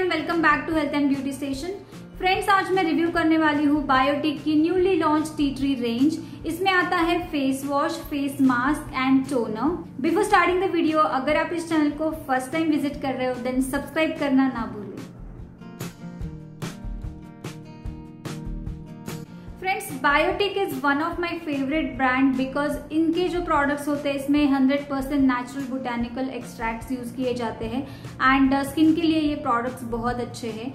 And welcome back to health and beauty station friends आज मैं review करने वाली हूँ बायोटिक की newly launch tea tree range इसमें आता है face wash face mask and toner before starting the video अगर आप इस चैनल को फ़र्स्ट टाइम विज़िट कर रहे हो देन सब्सक्राइब करना ना भूलें। Biotique is one of my favourite brand because इनके जो प्रोडक्ट्स होते हैं, इसमें 100 percent natural botanical extract use किए जाते हैं एंड स्किन के लिए ये प्रोडक्ट्स बहुत अच्छे हैं।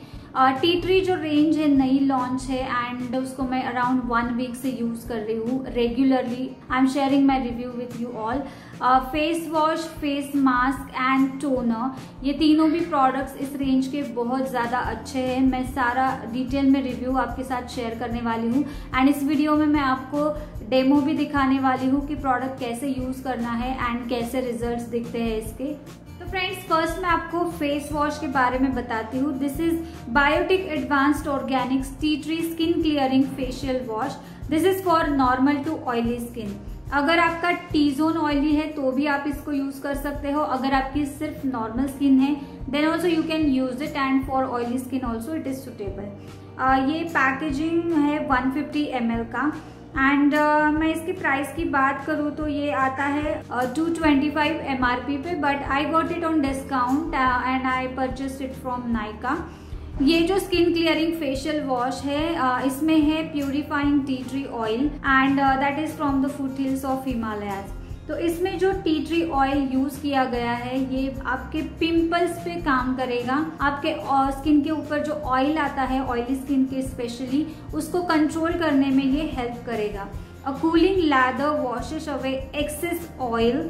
टी ट्री जो रेंज है, नई लॉन्च है एंड उसको मैं अराउंड वन वीक से यूज़ कर रही हूँ regularly I am sharing my review with you all face wash face mask and toner ये तीनों भी प्रोडक्ट्स इस रेंज के बहुत ज़्यादा अच्छे हैं। मैं सारा डिटेल में रिव्यू आपके साथ शेयर करने वाली हूँ। एंड इस वीडियो में मैं आपको डेमो भी दिखाने वाली हूँ कि प्रोडक्ट कैसे यूज़ करना है एंड कैसे रिजल्ट्स दिखते हैं इसके। तो फ्रेंड्स फ़र्स्ट मैं आपको फेस वॉश के बारे में बताती हूँ। This is Biotique advanced organics tea tree skin clearing facial wash this is for normal to oily skin अगर आपका टी जोन ऑयली है तो भी आप इसको यूज़ कर सकते हो। अगर आपकी सिर्फ़ नॉर्मल स्किन है then also you can use it and for oily skin also it is suitable ये पैकेजिंग है 150 फिफ्टी का। एंड uh, मैं इसकी प्राइस की बात करूँ तो ये आता है two twenty five M R P पे but I got it on discount and I purchase it from Nykaa ये जो स्किन क्लियरिंग फेशियल वॉश है इसमें है purifying tea tree oil and that is from the foot hills of Himalayas तो इसमें जो T tree oil use किया गया है, ये आपके पिंपल्स पे काम करेगा। आपके स्किन के ऊपर जो ऑयल आता है ऑयली स्किन के स्पेशली उसको कंट्रोल करने में ये हेल्प करेगा। A cooling lather washes away excess oil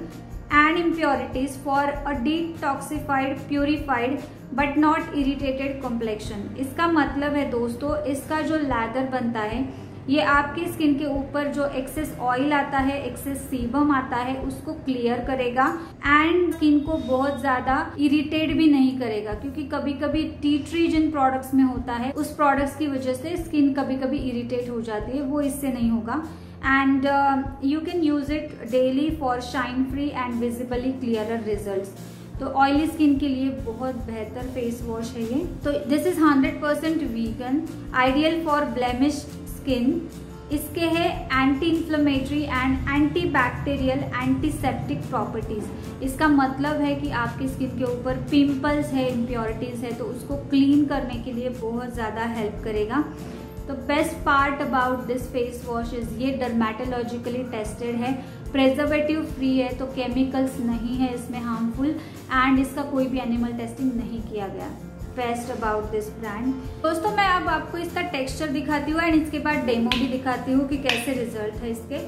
and impurities for a detoxified purified but not irritated complexion इसका मतलब है दोस्तों, इसका जो लैदर बनता है, ये आपकी स्किन के ऊपर जो एक्सेस ऑयल आता है एक्सेस सीबम आता है, उसको क्लियर करेगा एंड स्किन को बहुत ज़्यादा इरिटेट भी नहीं करेगा, क्योंकि कभी कभी टी ट्री जिन प्रोडक्ट्स में होता है, उस प्रोडक्ट्स की वजह से स्किन कभी कभी इरिटेट हो जाती है, वो इससे नहीं होगा. And you can use it daily for shine free and visibly clear result तो ऑयली स्किन के लिए बहुत बेहतर फेस वॉश है ये। तो this is hundred percent vegan ideal for blemish skin इसके है anti inflammatory and anti bacterial antiseptic properties इसका मतलब है कि आपकी स्किन के ऊपर पिंपल्स है इम्प्योरिटीज है तो उसको क्लीन करने के लिए बहुत ज़्यादा हेल्प करेगा। तो best part about this face wash is ये डर्मेटोलॉजिकली टेस्टेड है। प्रेजर्वेटिव फ्री है तो केमिकल्स नहीं है इसमें हार्मफुल एंड इसका कोई भी एनिमल टेस्टिंग नहीं किया गया। बेस्ट अबाउट दिस ब्रांड दोस्तों, मैं अब आपको इसका टेक्सचर दिखाती हूँ एंड इसके बाद डेमो भी दिखाती हूँ कि कैसे रिज़ल्ट है इसके।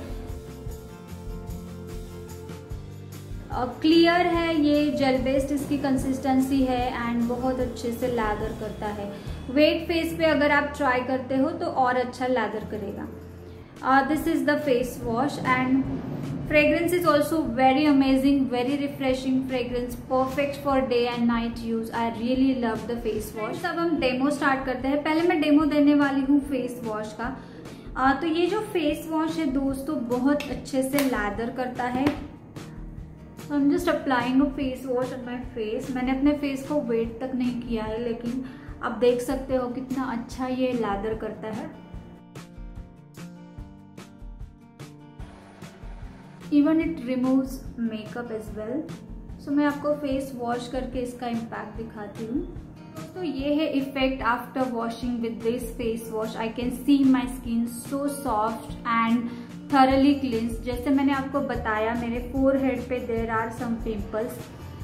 क्लियर है, ये जेल बेस्ड इसकी कंसिस्टेंसी है एंड बहुत अच्छे से लैदर करता है। वेट फेस पे अगर आप ट्राई करते हो तो और अच्छा लैदर करेगा। This is the face wash and fragrance is also very amazing very refreshing fragrance perfect for day and night use. I really love the face wash. अब हम डेमो स्टार्ट करते हैं। पहले मैं डेमो देने वाली हूँ फेस वॉश का। आ, तो ये जो फेस वॉश है दोस्तों बहुत अच्छे से लैदर करता है। I am just applying face wash on my face मैंने अपने फेस को वेट तक नहीं किया है लेकिन आप देख सकते हो कितना अच्छा ये लैदर करता है। Even it removes makeup as well so मैं आपको फेस वॉश करके इसका इम्पैक्ट दिखाती हूँ। तो ये है effect after washing with this face wash I can see my skin so soft and thoroughly cleanse जैसे मैंने आपको बताया, मेरे फोर हेड पे देर आर सम पिम्पल्स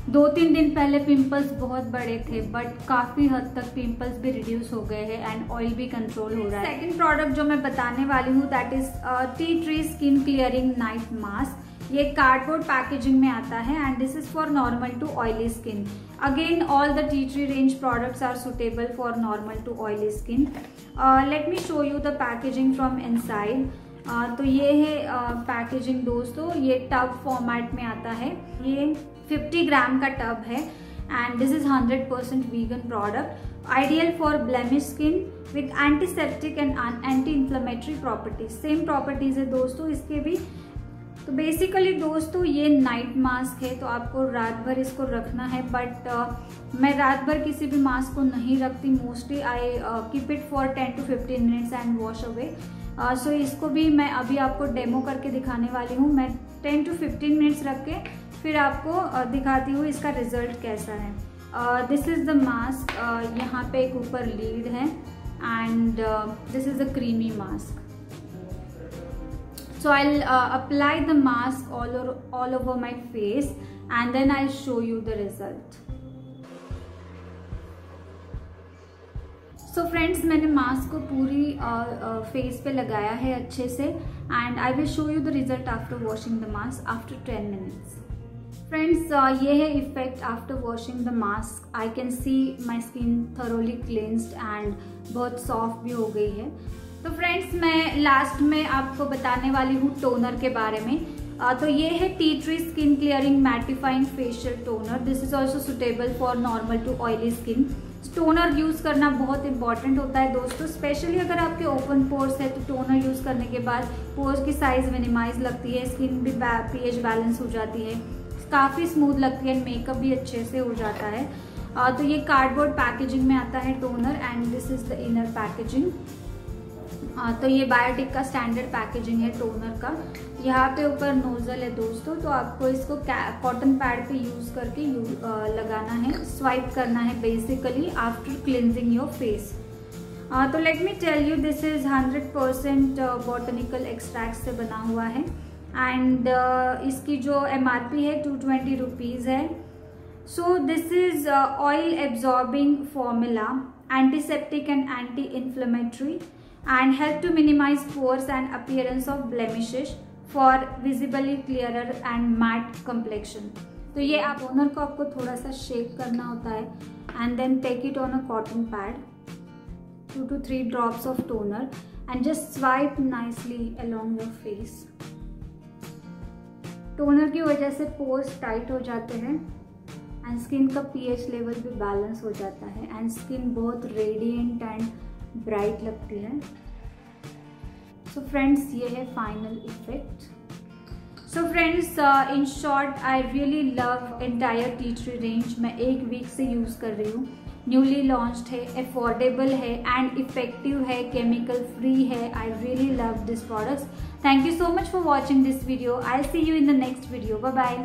दो तीन दिन पहले पिंपल्स बहुत बड़े थे बट काफ़ी हद तक पिंपल्स भी रिड्यूस हो गए हैं एंड ऑयल भी कंट्रोल हो रहा है। सेकंड प्रोडक्ट जो मैं बताने वाली हूँ that is tea tree skin clearing night mask ये कार्डबोर्ड पैकेजिंग में आता है and this is for normal to oily skin again all the tea tree range products are suitable for normal to oily skin let me show you the packaging from inside तो ये है packaging uh, दोस्तों ये tub format में आता है। ये 50 ग्राम का टब है and this is 100 percent vegan product ideal for blemish skin with antiseptic and anti inflammatory properties same properties है दोस्तों इसके भी। तो बेसिकली दोस्तों ये नाइट मास्क है तो आपको रात भर इसको रखना है बट uh, मैं रात भर किसी भी मास्क को नहीं रखती mostly I keep it for ten to fifteen minutes and wash away so इसको भी मैं अभी आपको डेमो करके दिखाने वाली हूँ। मैं टेन टू फिफ्टीन मिनट्स रख के फिर आपको दिखाती हूँ इसका रिज़ल्ट कैसा है। दिस इज़ द मास्क यहाँ पे एक ऊपर लीड है and this is a creamy mask apply the mask all, over, all over my face and then I'll show you the result. So so friends मैंने mask को पूरी face पे लगाया है अच्छे से and I will show you the result after washing the mask after ten minutes friends ये है effect after washing the mask I can see my skin thoroughly cleansed and बहुत सॉफ्ट भी हो गई है. तो फ्रेंड्स मैं लास्ट में आपको बताने वाली हूँ टोनर के बारे में. आ, तो ये है tea tree skin clearing mattifying facial toner this is also suitable for normal to oily skin toner use करना बहुत इंपॉर्टेंट होता है दोस्तों स्पेशली अगर आपके ओपन पोर्स है तो टोनर यूज़ करने के बाद पोर्स की साइज़ मिनिमाइज लगती है स्किन भी पीएच बैलेंस हो जाती है. काफ़ी स्मूथ लगती है मेकअप भी अच्छे से हो जाता है। आ, तो ये कार्डबोर्ड पैकेजिंग में आता है toner and this is the inner packaging हाँ तो ये बायोटिक का स्टैंडर्ड पैकेजिंग है टोनर का। यहाँ पे ऊपर नोजल है दोस्तों तो आपको इसको कॉटन पैड पे यूज़ करके यू आ, लगाना है स्वाइप करना है basically after cleansing your face तो let me tell you this is hundred percent botanical extract से बना हुआ है। एंड uh, इसकी जो एम आर पी है टू ट्वेंटी रुपीज़ है so this is oil absorbing formula antiseptic and anti inflammatory and help to minimize pores and appearance of blemishes for visibly clearer and matte complexion. तो ये आप owner को आपको थोड़ा सा shake करना होता है and then take it on a cotton pad two to three drops of toner and just swipe nicely along your face toner की वजह से पोर्स टाइट हो जाते हैं एंड स्किन का पीएच लेवल भी बैलेंस हो जाता है एंड स्किन बहुत रेडिएंट एंड ब्राइट लगती है। सो so फ्रेंड्स ये है final effect so friends in short I really love entire tea tree range मैं एक वीक से यूज़ कर रही हूँ। न्यूली लॉन्च है अफोर्डेबल है एंड इफ़ेक्टिव है केमिकल फ्री है. I really love this products thank you so much for watching this video I see you in the next video bye bye